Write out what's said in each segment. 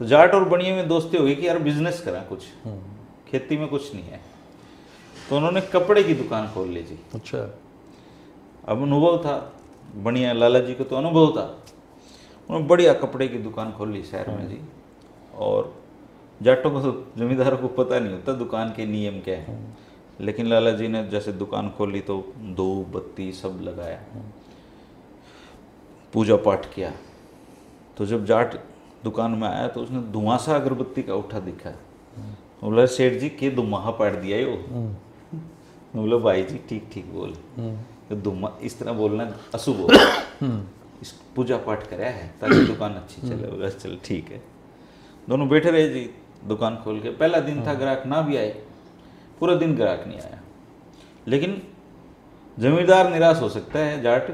तो जाट और बनिए में दोस्ती हो गई कि यार बिज़नेस करा कुछ। खेती में कुछ नहीं है। तो उन्होंने कपड़े की दुकान खोल ली जी। अच्छा। अब अनुभव था। बढ़िया लाला जी को तो अनुभव था। उन्होंने बढ़िया कपड़े की दुकान खोल ली शहर में जी। और जाटों को तो जमींदारों को पता नहीं होता दुकान के नियम क्या है। लेकिन लाला जी ने जैसे दुकान खोली तो धूप बत्ती सब लगाया। पूजा पाठ किया। तो जब जाट दुकान में आया तो उसने धुआंसा अगरबत्ती का उठा दिखा। बोला सेठ जी के दुमाहा पाट दिया यो? बोला भाई जी ठीक ठीक बोल। तो दुमा इस तरह बोलना अशुभ हो। इस पूजा पाठ कराया है ताकि दुकान अच्छी चले। बोला चल ठीक है। दोनों बैठे रहे जी दुकान खोल के। पहला दिन था ग्राहक ना भी आए। पूरा दिन ग्राहक नहीं आया। लेकिन जमींदार निराश हो सकता है जाट।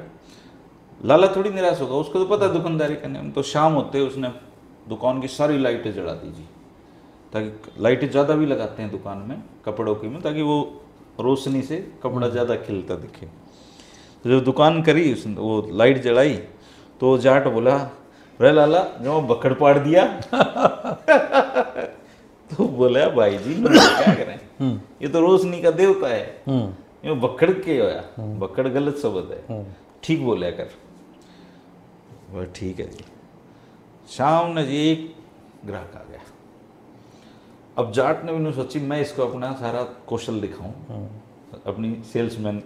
लाला थोड़ी निराश होगा उसको तो पता दुकानदारी करने में। तो शाम होते उसने दुकान की सारी लाइटें जला दीजिए। ताकि लाइटें ज़्यादा भी लगाते हैं दुकान में कपड़ों की में ताकि वो रोशनी से कपड़ा ज़्यादा खिलता दिखे। तो जब दुकान करी उसने वो लाइट जलाई तो जाट बोला रे लाला जो बकड़ पाड़ दिया। तो बोला भाई जी क्या करें? ये तो रोशनी का देवता है। हम्म। ये बकड़ के होया। बकड़ गलत शब्द है। ठीक बोलिया कर। वह ठीक है जी। शाम ने जी ग्राहक आ गया। अब जाट ने भी सोची मैं इसको अपना सारा कौशल दिखाऊँ अपनी सेल्समैन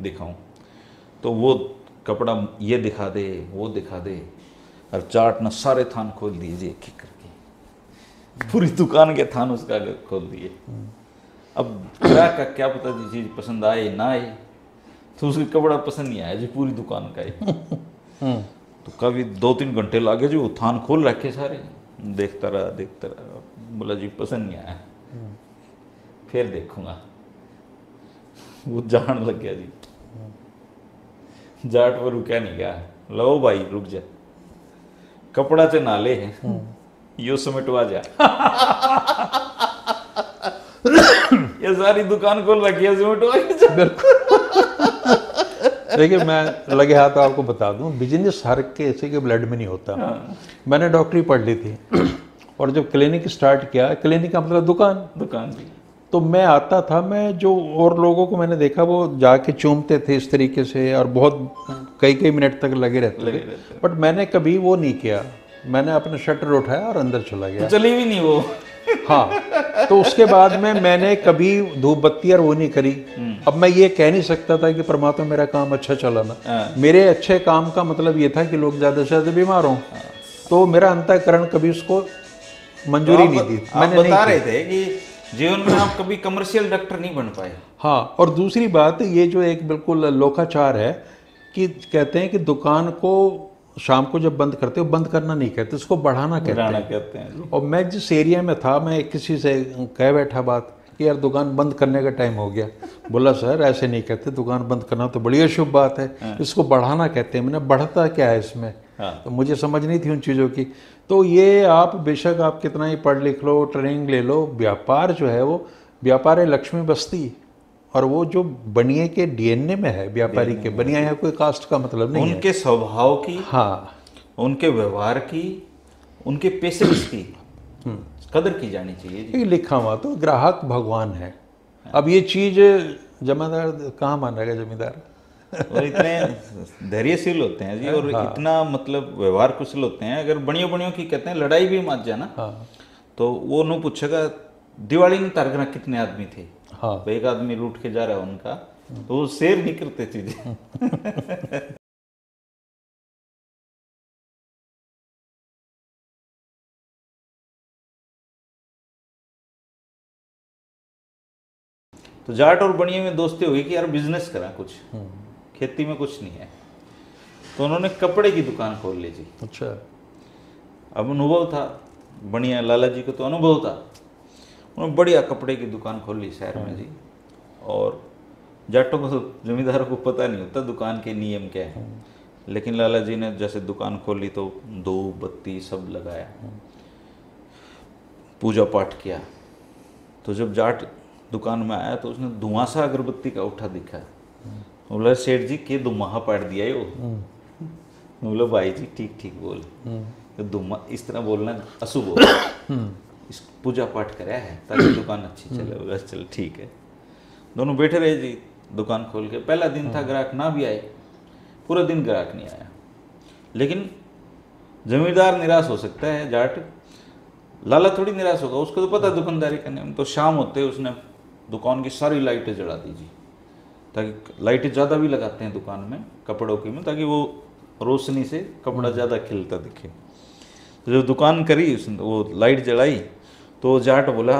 दिखाऊँ। तो वो कपड़ा ये दिखा दे वो दिखा दे। और जाट ने सारे थान खोल दिए जी एक एक करके। पूरी दुकान के थान उसका खोल दिए। अब ग्राहक का क्या पता जी चीज़ पसंद आए ना आए। तो उसका कपड़ा पसंद नहीं आया जी पूरी दुकान का ही। तो कभी दो तीन घंटे लागे जो थान खोल रखे सारे। देखता रहा देखता रहा। बोला जी पसंद नहीं आया। फिर देखूँगा। वो जान लग गया जी। जाट पर रुका नहीं गया। लो भाई रुक जा। कपड़ा च नाले है यो समेटवा जा। ये सारी दुकान खोल रखी है समेटवा जा। देखिए मैं लगे हाथ आपको बता दूँ बिज़नेस हर किसी के ब्लड में नहीं होता। मैंने डॉक्टरी पढ़ ली थी और जब क्लिनिक स्टार्ट किया क्लिनिक का मतलब दुकान। दुकान तो मैं आता था मैं जो और लोगों को मैंने देखा वो जाके चूमते थे इस तरीके से और बहुत कई कई मिनट तक लगे रहते लगे थे। रहते बट मैंने कभी वो नहीं किया। मैंने अपना शटर उठाया और अंदर चला गया। चली भी नहीं वो। हाँ तो उसके बाद में मैंने कभी धूप बत्ती और वो नहीं करी। अब मैं ये कह नहीं सकता था कि परमात्मा मेरा काम अच्छा चला ना। हाँ। मेरे अच्छे काम का मतलब ये था कि लोग ज़्यादा से ज़्यादा बीमार हों। तो मेरा अंतःकरण कभी उसको मंजूरी आप- नहीं दी। मैंने बता की। रहे थे कि जीवन में आप कभी कमर्शियल डॉक्टर नहीं बन पाए। हाँ और दूसरी बात ये जो एक बिल्कुल लोकाचार है कि कहते हैं कि दुकान को शाम को जब बंद करते हो बंद करना नहीं कहते उसको बढ़ाना कहते हैं। कहते हैं और मैं जिस एरिया में था मैं किसी से कह बैठा बात कि यार दुकान बंद करने का टाइम हो गया। बोला सर ऐसे नहीं कहते दुकान बंद करना तो बड़ी अशुभ बात है। इसको बढ़ाना कहते हैं मैंने बढ़ता क्या है इसमें? हाँ। तो मुझे समझ नहीं थी उन चीज़ों की। तो ये आप बेशक आप कितना ही पढ़ लिख लो ट्रेनिंग ले लो व्यापार जो है वो व्यापार है लक्ष्मी बस्ती। और वो जो बनिए के डीएनए में है व्यापारी के बनिया यहाँ कोई कास्ट का मतलब नहीं उनके स्वभाव की हाँ। उनके व्यवहार की उनके पेशेंस की कदर की जानी चाहिए लिखा हुआ तो ग्राहक भगवान है। अब ये चीज़ जमींदार कहाँ मानेगा जमींदार? और इतने धैर्यशील होते हैं जी और हाँ। इतना मतलब व्यवहार कुशल होते हैं। अगर बड़ियों बड़ियों की कहते हैं लड़ाई भी मत जाना। हाँ। तो वो नु पूछेगा दिवाली में तारगना कितने आदमी थे? हाँ। तो एक आदमी लूट के जा रहा है उनका तो वो शेर नहीं करते चीज़ें। तो जाट और बनिए में दोस्ती हो गई कि यार बिज़नेस करा कुछ। खेती में कुछ नहीं है। तो उन्होंने कपड़े की दुकान खोल ली जी। अच्छा। अब अनुभव था। बढ़िया लाला जी को तो अनुभव था। उन्होंने बढ़िया कपड़े की दुकान खोल ली शहर में जी। और जाटों को तो जमींदारों को पता नहीं होता दुकान के नियम क्या है। लेकिन लाला जी ने जैसे दुकान खोली तो धूप बत्ती सब लगाया। पूजा पाठ किया। तो जब जाट दुकान में आया तो उसने धुआंसा अगरबत्ती का उठा दिखा। बोला सेठ जी के दुमाहा पाट दिया यो? बोला भाई जी ठीक ठीक बोल। तो इस तरह बोलना अशुभ हो। इस पूजा पाठ कराया है ताकि दुकान अच्छी चले बोला चल ठीक है। दोनों बैठे रहे जी दुकान खोल के। पहला दिन था ग्राहक ना भी आए। पूरा दिन ग्राहक नहीं आया। लेकिन जमींदार निराश हो सकता है जाट। लाला थोड़ी निराश होगा उसको तो पता है दुकानदारी करने में। तो शाम होते उसने दुकान की सारी लाइटें जला दीजिए ताकि लाइटें ज़्यादा भी लगाते हैं दुकान में कपड़ों की में ताकि वो रोशनी से कपड़ा ज़्यादा खिलता दिखे। तो जब दुकान करी उसने वो लाइट जलाई तो जाट बोला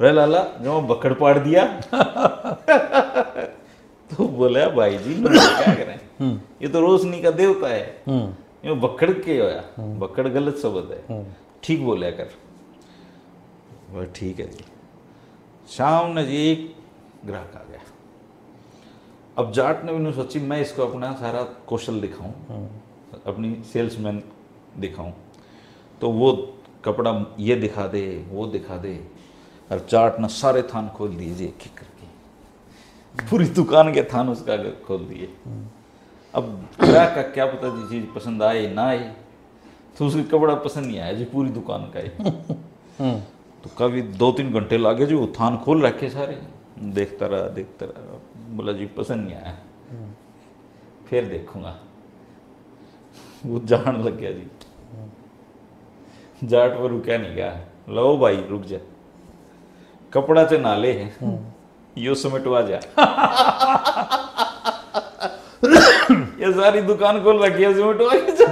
रे लाला जो बकड़ पाड़ दिया। तो बोला भाई जी क्या करें? ये तो रोशनी का देवता है। हम्म। ये बकड़ के होया। बकड़ गलत शब्द है। ठीक बोलिया कर। वह ठीक है जी। शाम ने जी एक ग्राहक आ गया। अब जाट ने भी सोची मैं इसको अपना सारा कौशल दिखाऊँ अपनी सेल्समैन दिखाऊँ। तो वो कपड़ा ये दिखा दे, वो दिखा दे। और जाट ने सारे थान खोल जी एक एक करके। पूरी दुकान के थान उसका खोल दिए। अब ग्राहक का क्या पता जी चीज़ पसंद आए, ना आए। तो उसका कपड़ा पसंद नहीं आया जी, पूरी दुकान का ही। तो कभी दो तीन घंटे लागे जी, वो थान खोल रखे सारे। देखता रहा देखता रहा। बोला जी, पसंद नहीं आया। फिर देखूँगा। वो जान लग गया जी। जाट पर रुका नहीं गया। लो भाई रुक जा। कपड़ा च नाले है यो समेटवा जा। ये सारी दुकान खोल रखी है समेटवा के जा।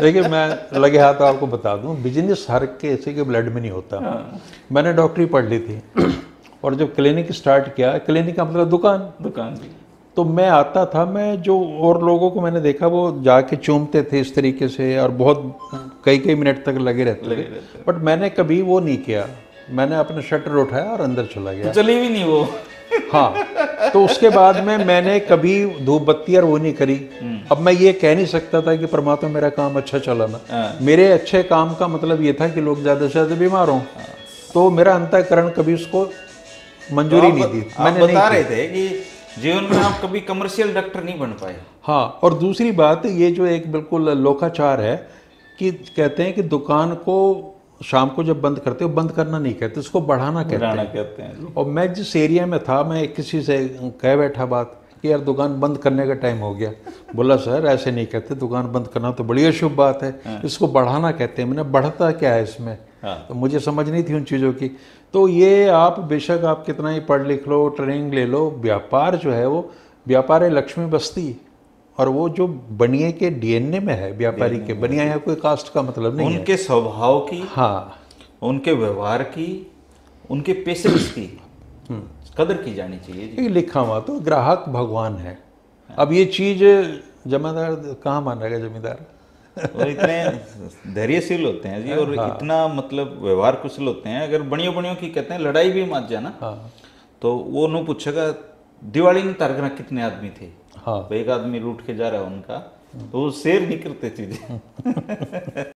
देखिए मैं लगे हाथ आपको बता दूँ बिज़नेस हर किसी के ब्लड में नहीं होता। मैंने डॉक्टरी पढ़ ली थी। और जब क्लिनिक स्टार्ट किया क्लिनिक का मतलब दुकान। दुकान जी। तो मैं आता था मैं जो और लोगों को मैंने देखा वो जाके चूमते थे इस तरीके से और बहुत कई कई मिनट तक लगे रहते लगे थे। बट मैंने कभी वो नहीं किया। मैंने अपना शटर उठाया और अंदर चला गया। चली भी नहीं वो। हाँ तो उसके बाद में मैंने कभी धूप बत्ती और वो नहीं करी। अब मैं ये कह नहीं सकता था कि परमात्मा मेरा काम अच्छा चला ना। हाँ। मेरे अच्छे काम का मतलब ये था कि लोग ज़्यादा से ज़्यादा बीमार हों। तो मेरा अंतःकरण कभी उसको मंजूरी आप- नहीं दी। मैंने बता रहे थे कि जीवन में आप कभी कमर्शियल डॉक्टर नहीं बन पाए। हाँ और दूसरी बात ये जो एक बिल्कुल लोकाचार है कि कहते हैं कि दुकान को शाम को जब बंद करते हो बंद करना नहीं कहते उसको बढ़ाना कहते हैं। कहते हैं और मैं जिस एरिया में था मैं किसी से कह बैठा बात कि यार दुकान बंद करने का टाइम हो गया। बोला सर ऐसे नहीं कहते दुकान बंद करना तो बड़ी अशुभ बात है। इसको बढ़ाना कहते हैं। मैंने बढ़ता क्या है इसमें? हाँ। तो मुझे समझ नहीं थी उन चीज़ों की। तो ये आप बेशक आप कितना ही पढ़ लिख लो ट्रेनिंग ले लो व्यापार जो है वो व्यापार है लक्ष्मी बस्ती। और वो जो बनिए के डीएनए में है व्यापारी के बनिया या कोई कास्ट का मतलब नहीं है। उनके स्वभाव की हाँ। उनके व्यवहार की उनके पेशेंस की हम्म। कदर की जानी चाहिए ये लिखा हुआ तो ग्राहक भगवान है। अब ये चीज़ जमादार कहाँ मान मानेगा जमींदार? और इतने धैर्यशील होते हैं जी और हाँ। इतना मतलब व्यवहार कुशल होते हैं। अगर बड़ियों बड़ियों की कहते हैं लड़ाई भी मत जाना। हाँ। तो वो नु पूछेगा दिवाली में तारक कितने आदमी थे? हाँ। तो एक आदमी लूट के जा रहा है उनका। तो वो शेर नहीं करते चीज़ें।